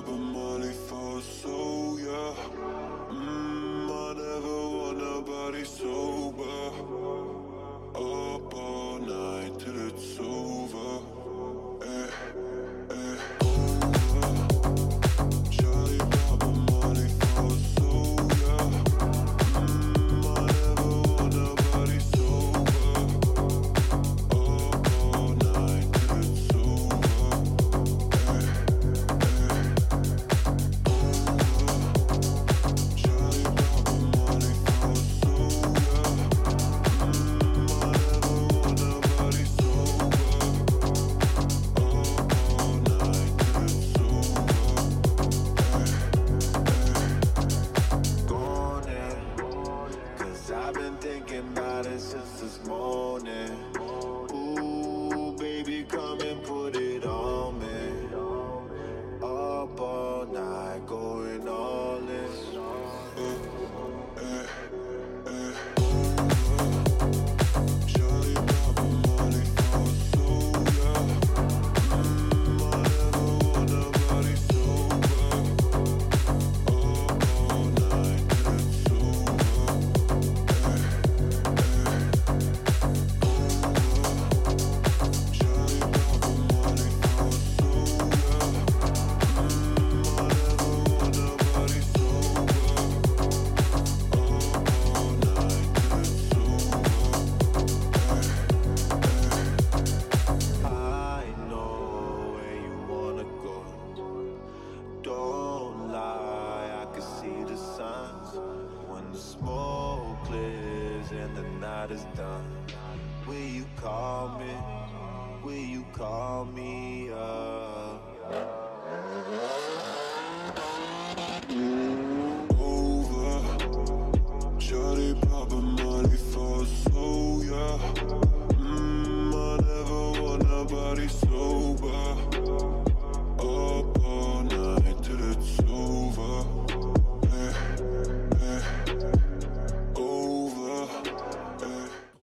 popping Molly thinking about it since this morning. night is done. Will you call me? Will you call me up? Over, shorty, pop